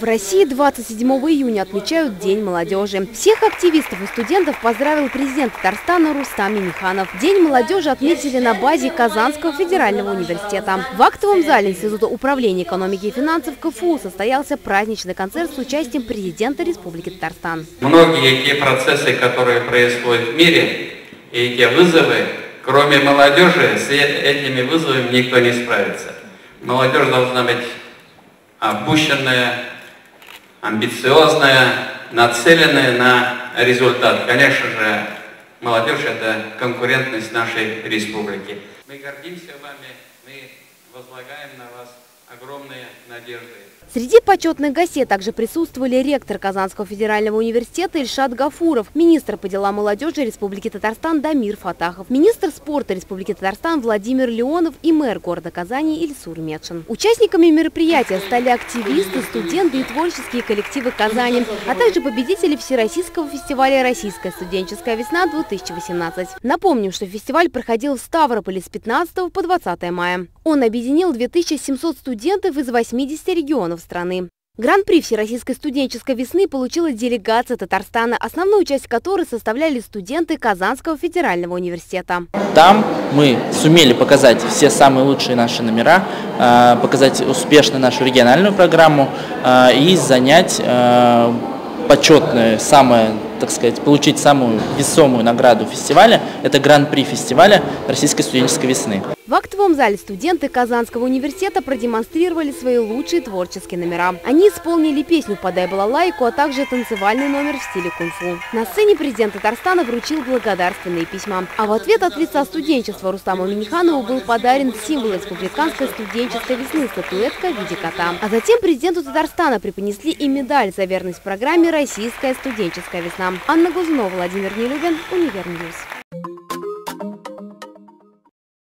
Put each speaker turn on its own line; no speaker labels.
В России 27 июня отмечают День молодежи. Всех активистов и студентов поздравил президент Татарстана Рустам Миниханов. День молодежи отметили на базе Казанского федерального университета. В актовом зале Института управления экономики и финансов КФУ состоялся праздничный концерт с участием президента Республики Татарстан.
Многие те процессы, которые происходят в мире, и эти вызовы, кроме молодежи, с этими вызовами никто не справится. Молодежь должна быть опущенная, амбициозная, нацеленная на результат. Конечно же, молодежь – это конкурентность нашей республики. Мы гордимся вами, мы возлагаем на вас огромные надежды.
Среди почетных гостей также присутствовали ректор Казанского федерального университета Ильшат Гафуров, министр по делам молодежи Республики Татарстан Дамир Фатахов, министр спорта Республики Татарстан Владимир Леонов и мэр города Казани Ильсур Медшин. Участниками мероприятия стали активисты, студенты и творческие коллективы Казани, а также победители Всероссийского фестиваля «Российская студенческая весна-2018». Напомним, что фестиваль проходил в Ставрополе с 15 по 20 мая. Он объединил 2700 студентов из 80 регионов страны. Гран-при Всероссийской студенческой весны получила делегация Татарстана, основную часть которой составляли студенты Казанского федерального университета.
Там мы сумели показать все самые лучшие наши номера, а, показать успешно нашу региональную программу а, и занять а, почетное, самое, так сказать, получить самую весомую награду фестиваля. Это гран-при фестиваля Российской студенческой весны.
В актовом зале студенты Казанского университета продемонстрировали свои лучшие творческие номера. Они исполнили песню «Подай балалайку», а также танцевальный номер в стиле кунг-фу. На сцене президент Татарстана вручил благодарственные письма. А в ответ от лица студенчества Рустаму Минниханову был подарен символ республиканской студенческой весны – статуэтка в виде кота. А затем президенту Татарстана преподнесли и медаль за верность программе «Российская студенческая весна». Анна Гузунова, Владимир Нелюбин, Univer News.